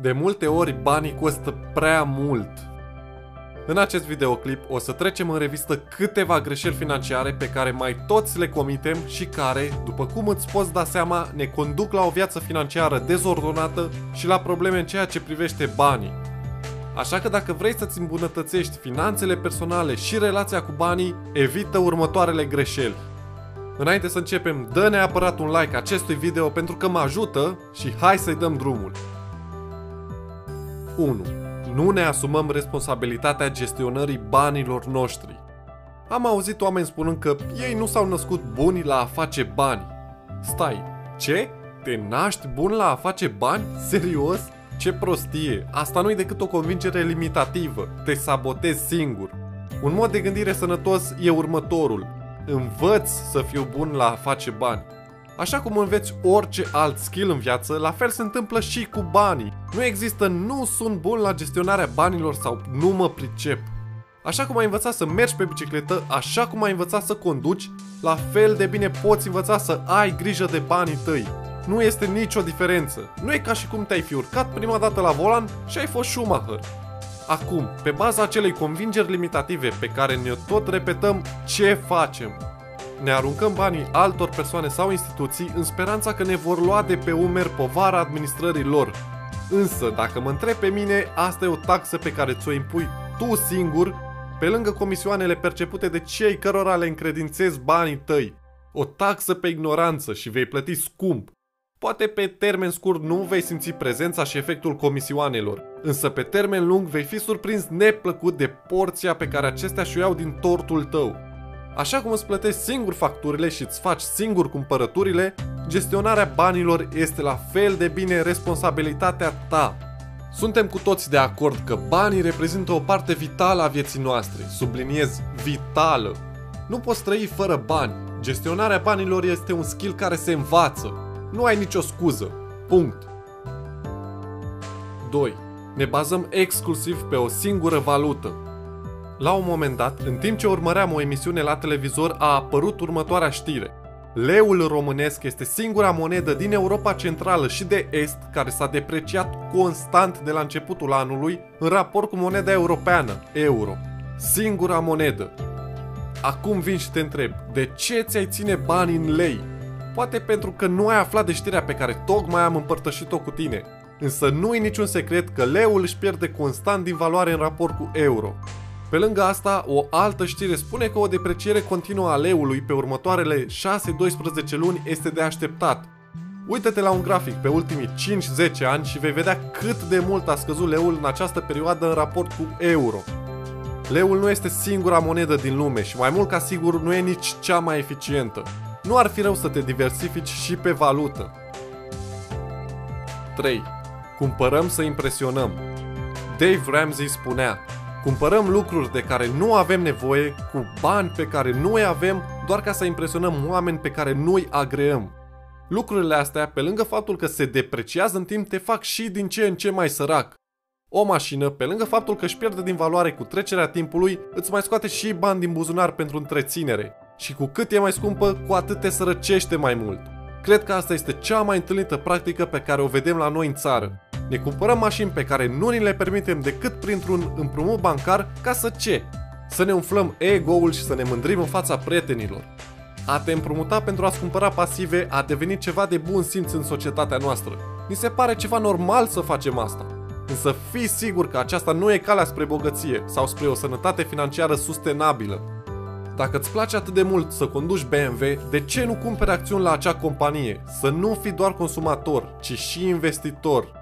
De multe ori banii costă prea mult. În acest videoclip o să trecem în revistă câteva greșeli financiare pe care mai toți le comitem și care, după cum îți poți da seama, ne conduc la o viață financiară dezordonată și la probleme în ceea ce privește banii. Așa că dacă vrei să-ți îmbunătățești finanțele personale și relația cu banii, evită următoarele greșeli. Înainte să începem, dă neapărat un like acestui video pentru că mă ajută și hai să-i dăm drumul. 1. Nu ne asumăm responsabilitatea gestionării banilor noștri. Am auzit oameni spunând că ei nu s-au născut buni la a face bani. Stai, ce? Te naști bun la a face bani? Serios? Ce prostie! Asta nu e decât o convingere limitativă. Te sabotezi singur. Un mod de gândire sănătos e următorul. Învăț să fiu bun la a face bani. Așa cum înveți orice alt skill în viață, la fel se întâmplă și cu banii. Nu există nu sunt bun la gestionarea banilor sau nu mă pricep. Așa cum ai învățat să mergi pe bicicletă, așa cum ai învățat să conduci, la fel de bine poți învăța să ai grijă de banii tăi. Nu este nicio diferență. Nu e ca și cum te-ai fi urcat prima dată la volan și ai fost Schumacher. Acum, pe baza acelei convingeri limitative pe care ne tot repetăm, ce facem? Ne aruncăm banii altor persoane sau instituții în speranța că ne vor lua de pe umeri povara administrării lor. Însă, dacă mă întreb pe mine, asta e o taxă pe care ți-o impui tu singur, pe lângă comisioanele percepute de cei cărora le încredințezi banii tăi. O taxă pe ignoranță și vei plăti scump. Poate pe termen scurt nu vei simți prezența și efectul comisioanelor, însă pe termen lung vei fi surprins neplăcut de porția pe care acestea și iau din tortul tău. Așa cum îți plătești singur facturile și îți faci singur cumpărăturile, gestionarea banilor este la fel de bine responsabilitatea ta. Suntem cu toți de acord că banii reprezintă o parte vitală a vieții noastre, subliniez vitală. Nu poți trăi fără bani. Gestionarea banilor este un skill care se învață. Nu ai nicio scuză. Punct. 2. Ne bazăm exclusiv pe o singură valută. La un moment dat, în timp ce urmăream o emisiune la televizor, a apărut următoarea știre. Leul românesc este singura monedă din Europa Centrală și de Est care s-a depreciat constant de la începutul anului în raport cu moneda europeană, euro. Singura monedă. Acum vin și te întreb, de ce ți-ai ține bani în lei? Poate pentru că nu ai aflat de știrea pe care tocmai am împărtășit-o cu tine. Însă nu e niciun secret că leul își pierde constant din valoare în raport cu euro. Pe lângă asta, o altă știre spune că o depreciere continuă a leului pe următoarele 6-12 luni este de așteptat. Uită-te la un grafic pe ultimii 5-10 ani și vei vedea cât de mult a scăzut leul în această perioadă în raport cu euro. Leul nu este singura monedă din lume și mai mult ca sigur nu e nici cea mai eficientă. Nu ar fi rău să te diversifici și pe valută. 3. Cumpărăm să impresionăm. Dave Ramsey spunea, Cumpărăm lucruri de care nu avem nevoie, cu bani pe care nu îi avem, doar ca să impresionăm oameni pe care nu îi agreăm. Lucrurile astea, pe lângă faptul că se depreciază în timp, te fac și din ce în ce mai sărac. O mașină, pe lângă faptul că își pierde din valoare cu trecerea timpului, îți mai scoate și bani din buzunar pentru întreținere. Și cu cât e mai scumpă, cu atât te sărăcește mai mult. Cred că asta este cea mai întâlnită practică pe care o vedem la noi în țară. Ne cumpărăm mașini pe care nu ni le permitem decât printr-un împrumut bancar ca să ce? Să ne umflăm ego-ul și să ne mândrim în fața prietenilor. A te împrumuta pentru a-ți cumpăra pasive a devenit ceva de bun simț în societatea noastră. Ni se pare ceva normal să facem asta. Însă fii sigur că aceasta nu e calea spre bogăție sau spre o sănătate financiară sustenabilă. Dacă îți place atât de mult să conduci BMW, de ce nu cumperi acțiuni la acea companie? Să nu fii doar consumator, ci și investitor.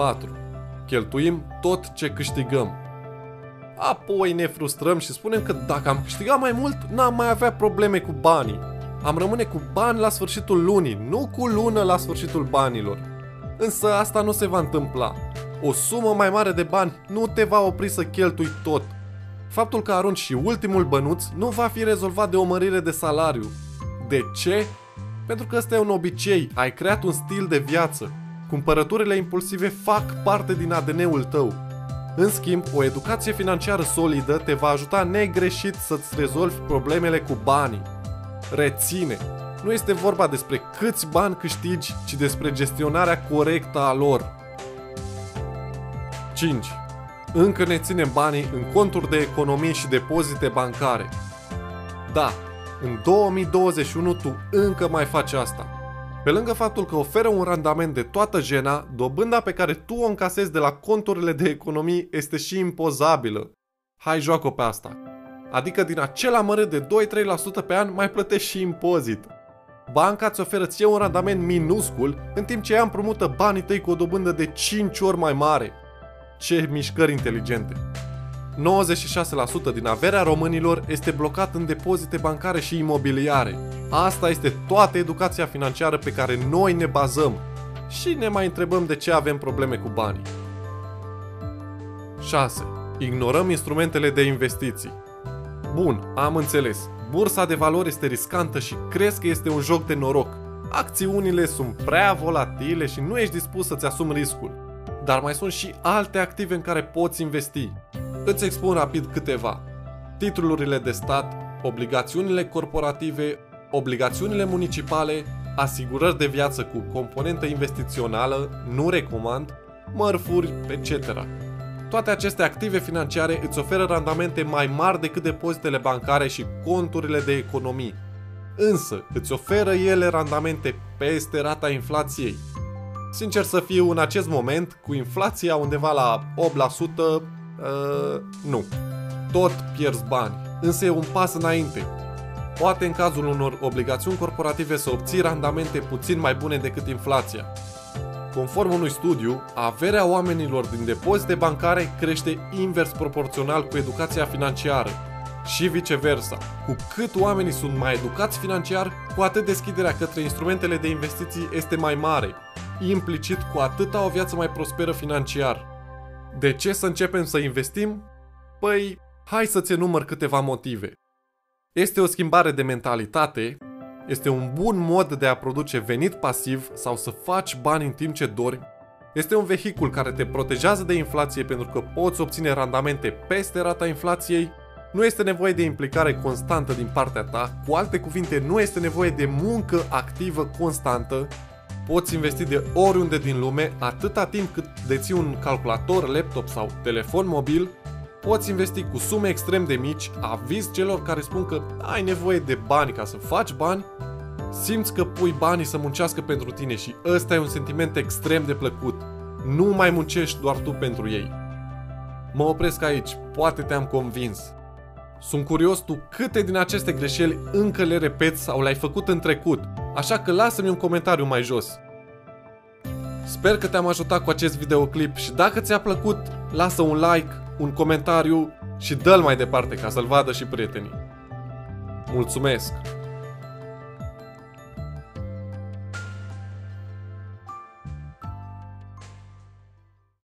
4. Cheltuim tot ce câștigăm. Apoi ne frustrăm și spunem că dacă am câștigat mai mult, n-am mai avea probleme cu banii. Am rămâne cu bani la sfârșitul lunii, nu cu lună la sfârșitul banilor. Însă asta nu se va întâmpla. O sumă mai mare de bani nu te va opri să cheltui tot. Faptul că arunci și ultimul bănuț nu va fi rezolvat de o mărire de salariu. De ce? Pentru că ăsta e un obicei, ai creat un stil de viață. Cumpărăturile impulsive fac parte din ADN-ul tău. În schimb, o educație financiară solidă te va ajuta negreșit să-ți rezolvi problemele cu banii. Reține! nu este vorba despre câți bani câștigi, ci despre gestionarea corectă a lor. 5. Încă ne ținem banii în conturi de economii și depozite bancare. Da, în 2021 tu încă mai faci asta. Pe lângă faptul că oferă un randament de toată jena, dobânda pe care tu o încasezi de la conturile de economii este și impozabilă. Hai joacă pe asta. Adică din acel amărât de 2-3% pe an mai plătești și impozit. Banca îți oferă ție un randament minuscul, în timp ce ea împrumută banii tăi cu o dobândă de 5 ori mai mare. Ce mișcări inteligente! 96% din averea românilor este blocat în depozite bancare și imobiliare. Asta este toată educația financiară pe care noi ne bazăm și ne mai întrebăm de ce avem probleme cu banii. 6. Ignorăm instrumentele de investiții. Bun, am înțeles. Bursa de valori este riscantă și crezi că este un joc de noroc. Acțiunile sunt prea volatile și nu ești dispus să-ți asumi riscul. Dar mai sunt și alte active în care poți investi. Îți expun rapid câteva. Titlurile de stat, obligațiunile corporative, obligațiunile municipale, asigurări de viață cu componentă investițională, nu recomand, mărfuri, etc. Toate aceste active financiare îți oferă randamente mai mari decât depozitele bancare și conturile de economii. Însă, îți oferă ele randamente peste rata inflației. Sincer să fiu, în acest moment, cu inflația undeva la 8%, Uh, nu. Tot pierzi bani, însă e un pas înainte. Poate în cazul unor obligațiuni corporative să obții randamente puțin mai bune decât inflația. Conform unui studiu, averea oamenilor din depozite bancare crește invers proporțional cu educația financiară și viceversa. Cu cât oamenii sunt mai educați financiar, cu atât deschiderea către instrumentele de investiții este mai mare. Implicit, cu atât au o viață mai prosperă financiar. De ce să începem să investim? Păi, hai să-ți enumăr câteva motive. Este o schimbare de mentalitate, este un bun mod de a produce venit pasiv sau să faci bani în timp ce dormi, este un vehicul care te protejează de inflație pentru că poți obține randamente peste rata inflației, nu este nevoie de implicare constantă din partea ta, cu alte cuvinte, nu este nevoie de muncă activă constantă Poți investi de oriunde din lume, atâta timp cât deții un calculator, laptop sau telefon mobil, poți investi cu sume extrem de mici, aviz celor care spun că ai nevoie de bani ca să faci bani, simți că pui banii să muncească pentru tine și ăsta e un sentiment extrem de plăcut. Nu mai muncești doar tu pentru ei. Mă opresc aici, poate te-am convins. Sunt curios tu câte din aceste greșeli încă le repeți sau le-ai făcut în trecut, așa că lasă-mi un comentariu mai jos. Sper că te-am ajutat cu acest videoclip și dacă ți-a plăcut, lasă un like, un comentariu și dă-l mai departe ca să-l vadă și prietenii. Mulțumesc!